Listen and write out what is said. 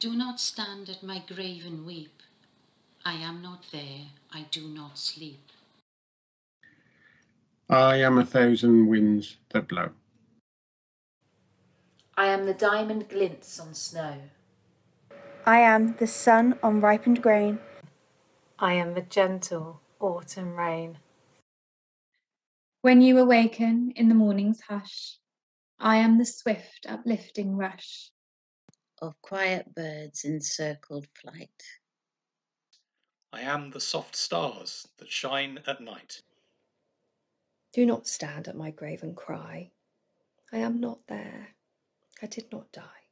Do not stand at my grave and weep. I am not there, I do not sleep. I am a thousand winds that blow. I am the diamond glints on snow. I am the sun on ripened grain. I am the gentle autumn rain. When you awaken in the morning's hush, I am the swift uplifting rush of quiet birds in circled flight. I am the soft stars that shine at night. Do not stand at my grave and cry. I am not there. I did not die.